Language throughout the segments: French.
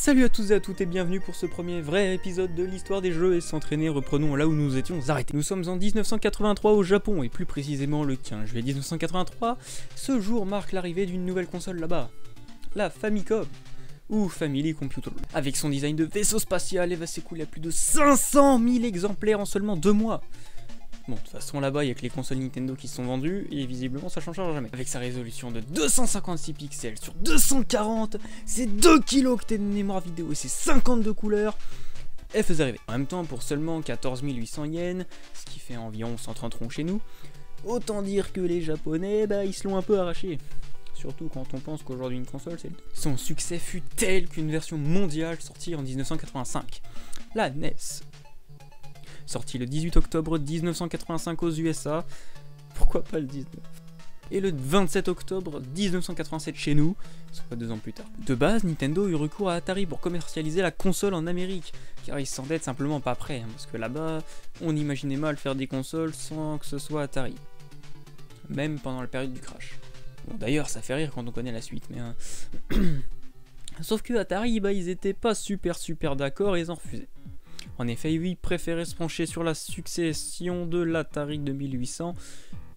Salut à tous et à toutes et bienvenue pour ce premier vrai épisode de l'histoire des jeux et s'entraîner, reprenons là où nous étions arrêtés. Nous sommes en 1983 au Japon et plus précisément le 15 juillet 1983. Ce jour marque l'arrivée d'une nouvelle console là-bas, la Famicom ou Family Computer. Avec son design de vaisseau spatial, elle va s'écouler à plus de 500 000 exemplaires en seulement deux mois. Bon, de toute façon, là-bas, il n'y a que les consoles Nintendo qui sont vendues, et visiblement, ça changera jamais. Avec sa résolution de 256 pixels sur 240, c'est 2 kilos que de mémoire vidéo, et c'est 52 couleurs, elle faisait rêver. En même temps, pour seulement 14 800 yens, ce qui fait environ 130 ronds chez nous, autant dire que les Japonais, bah, ils se l'ont un peu arraché. Surtout quand on pense qu'aujourd'hui une console, c'est... Son succès fut tel qu'une version mondiale sortie en 1985. La NES sorti le 18 octobre 1985 aux USA. Pourquoi pas le 19 et le 27 octobre 1987 chez nous, soit deux ans plus tard. De base, Nintendo eut recours à Atari pour commercialiser la console en Amérique, car ils s'en être simplement pas prêts, hein, parce que là-bas, on imaginait mal faire des consoles sans que ce soit Atari. Même pendant la période du crash. Bon, d'ailleurs, ça fait rire quand on connaît la suite, mais... Hein. Sauf que Atari, bah, ils étaient pas super super d'accord et ils en refusaient. En effet, oui, préférait se pencher sur la succession de l'Atari 2800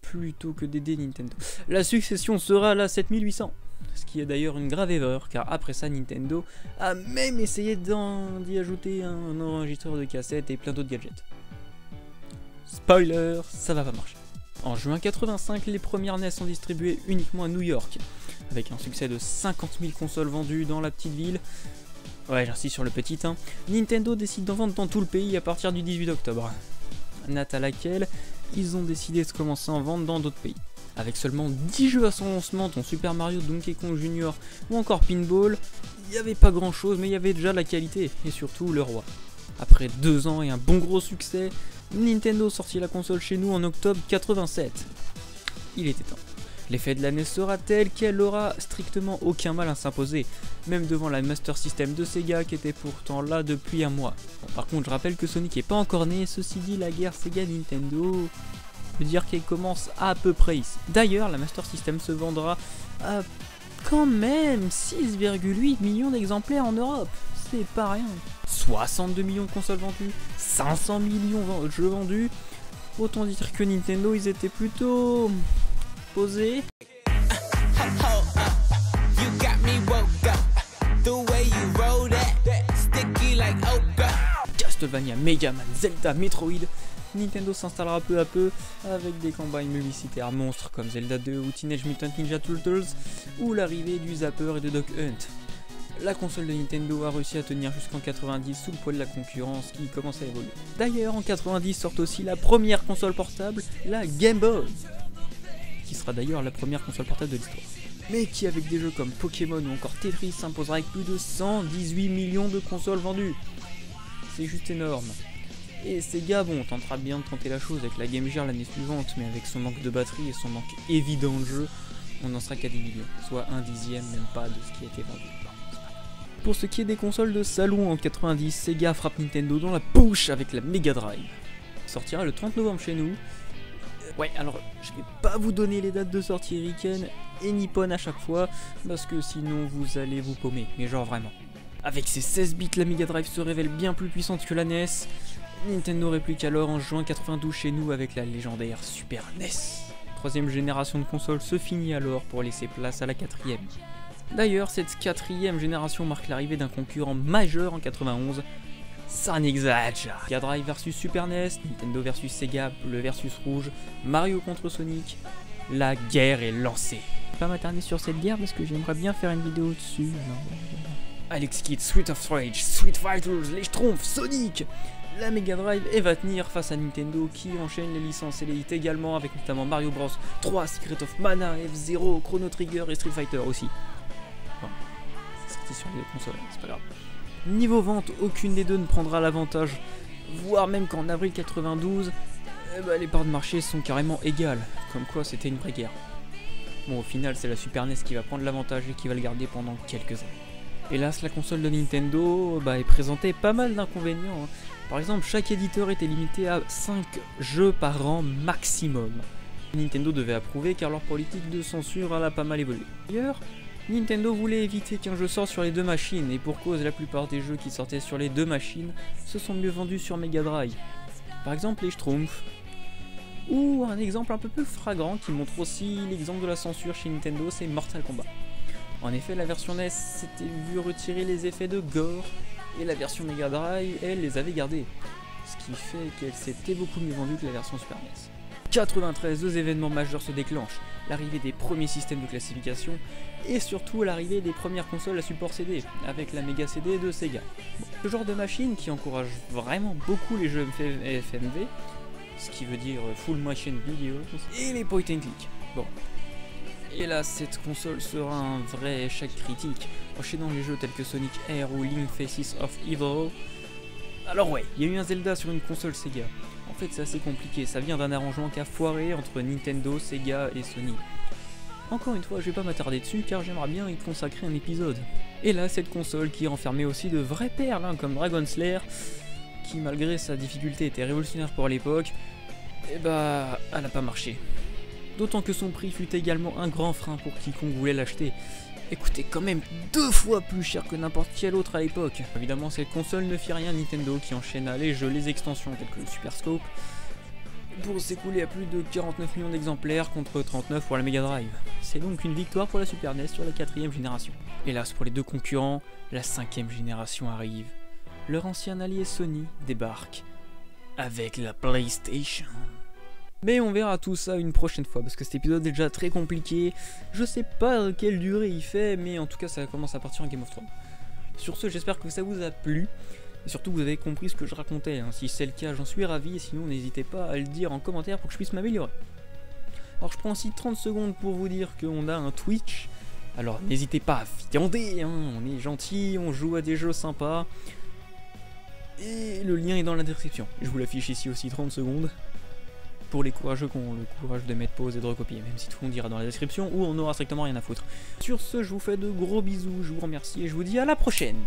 plutôt que d'aider Nintendo. La succession sera la 7800. Ce qui est d'ailleurs une grave erreur, car après ça, Nintendo a même essayé d'y ajouter un enregistreur de cassette et plein d'autres gadgets. Spoiler, ça va pas marcher. En juin 85, les premières NES sont distribuées uniquement à New York, avec un succès de 50 000 consoles vendues dans la petite ville, Ouais, j'insiste sur le petit hein. Nintendo décide d'en vendre dans tout le pays à partir du 18 octobre. Date à laquelle ils ont décidé de commencer à en vendre dans d'autres pays. Avec seulement 10 jeux à son lancement, dont Super Mario, Donkey Kong Jr. ou encore Pinball, il n'y avait pas grand chose, mais il y avait déjà la qualité et surtout le roi. Après deux ans et un bon gros succès, Nintendo sortit la console chez nous en octobre 87. Il était temps. L'effet de l'année sera tel qu'elle aura strictement aucun mal à s'imposer, même devant la Master System de Sega qui était pourtant là depuis un mois. par contre, je rappelle que Sonic n'est pas encore né, ceci dit, la guerre Sega-Nintendo veut dire qu'elle commence à peu près ici. D'ailleurs, la Master System se vendra à quand même 6,8 millions d'exemplaires en Europe. C'est pas rien. 62 millions de consoles vendues, 500 millions de jeux vendus. Autant dire que Nintendo, ils étaient plutôt posé. Castlevania, Mega Man, Zelda, Metroid, Nintendo s'installera peu à peu avec des campagnes publicitaires monstres comme Zelda 2 ou Teenage Mutant Ninja Turtles ou l'arrivée du Zapper et de Doc Hunt. La console de Nintendo a réussi à tenir jusqu'en 90 sous le poids de la concurrence qui commence à évoluer. D'ailleurs, en 90 sort aussi la première console portable, la Game Boy qui sera d'ailleurs la première console portable de l'histoire. Mais qui avec des jeux comme Pokémon ou encore Tetris s'imposera avec plus de 118 millions de consoles vendues. C'est juste énorme. Et Sega, bon, tentera bien de tenter la chose avec la Game Gear l'année suivante, mais avec son manque de batterie et son manque évident de jeu, on n'en sera qu'à 10 millions, soit un dixième même pas de ce qui a été vendu. Pour ce qui est des consoles de salon en 90, Sega frappe Nintendo dans la bouche avec la Mega Drive. sortira le 30 novembre chez nous, Ouais, alors je vais pas vous donner les dates de sortie ricaine et nippon à chaque fois, parce que sinon vous allez vous paumer, mais genre vraiment. Avec ses 16 bits, la Mega Drive se révèle bien plus puissante que la NES. Nintendo réplique alors en juin 92 chez nous avec la légendaire Super NES. Troisième génération de console se finit alors pour laisser place à la quatrième. D'ailleurs, cette quatrième génération marque l'arrivée d'un concurrent majeur en 91, Sonic exagère. Mega Drive versus Super NES, Nintendo versus Sega, le versus rouge, Mario contre Sonic. La guerre est lancée. Pas m'attarder sur cette guerre parce que j'aimerais bien faire une vidéo dessus. Alex Kidd, Sweet of Rage, Sweet Fighters, les Schtroumpfs, Sonic La Mega Drive et va tenir face à Nintendo qui enchaîne les licences et les hits également avec notamment Mario Bros 3, Secret of Mana, F-Zero, Chrono Trigger et Street Fighter aussi. Bon, c'est sorti sur les consoles, c'est pas grave. Niveau vente, aucune des deux ne prendra l'avantage, voire même qu'en avril 92, eh ben, les parts de marché sont carrément égales, comme quoi c'était une vraie guerre. Bon, au final, c'est la Super NES qui va prendre l'avantage et qui va le garder pendant quelques années. Hélas, la console de Nintendo bah, est présentée pas mal d'inconvénients. Hein. Par exemple, chaque éditeur était limité à 5 jeux par an maximum. Nintendo devait approuver car leur politique de censure a pas mal évolué. D'ailleurs, Nintendo voulait éviter qu'un jeu sorte sur les deux machines, et pour cause la plupart des jeux qui sortaient sur les deux machines se sont mieux vendus sur Mega Drive. Par exemple les Schtroumpfs. Ou un exemple un peu plus fragrant qui montre aussi l'exemple de la censure chez Nintendo, c'est Mortal Kombat. En effet, la version NES s'était vue retirer les effets de gore, et la version Mega Drive, elle, les avait gardés. Ce qui fait qu'elle s'était beaucoup mieux vendue que la version Super NES. 93, deux événements majeurs se déclenchent. L'arrivée des premiers systèmes de classification et surtout l'arrivée des premières consoles à support CD, avec la Mega CD de Sega. ce genre de machine qui encourage vraiment beaucoup les jeux FMV, ce qui veut dire Full Motion Video, et les point and click. Bon. Et là, cette console sera un vrai échec critique, enchaînant les jeux tels que Sonic Air ou Link Faces of Evil. Alors ouais, il y a eu un Zelda sur une console Sega, en fait, c'est assez compliqué, ça vient d'un arrangement qui a foiré entre Nintendo, Sega et Sony. Encore une fois, je vais pas m'attarder dessus car j'aimerais bien y consacrer un épisode. Et là, cette console qui renfermait aussi de vraies perles, hein, comme Dragon Slayer, qui malgré sa difficulté était révolutionnaire pour l'époque, et eh bah, elle a pas marché. D'autant que son prix fut également un grand frein pour quiconque voulait l'acheter, et coûtait quand même deux fois plus cher que n'importe quel autre à l'époque. Évidemment, cette console ne fit rien Nintendo qui enchaîna les jeux, les extensions telles que le Super Scope, pour s'écouler à plus de 49 millions d'exemplaires contre 39 pour la Mega Drive. C'est donc une victoire pour la Super NES sur la quatrième génération. Hélas pour les deux concurrents, la cinquième génération arrive. Leur ancien allié Sony débarque avec la PlayStation. Mais on verra tout ça une prochaine fois parce que cet épisode est déjà très compliqué. Je sais pas quelle durée il fait, mais en tout cas ça commence à partir en Game of Thrones. Sur ce, j'espère que ça vous a plu. Et surtout, vous avez compris ce que je racontais. Hein. Si c'est le cas, j'en suis ravi. Et sinon, n'hésitez pas à le dire en commentaire pour que je puisse m'améliorer. Alors, je prends aussi 30 secondes pour vous dire qu'on a un Twitch. Alors, n'hésitez pas à viander. Hein. On est gentil, on joue à des jeux sympas. Et le lien est dans la description. Je vous l'affiche ici aussi 30 secondes pour les courageux qui ont le courage de mettre pause et de recopier, même si tout le monde ira dans la description où on aura strictement rien à foutre. Sur ce, je vous fais de gros bisous, je vous remercie et je vous dis à la prochaine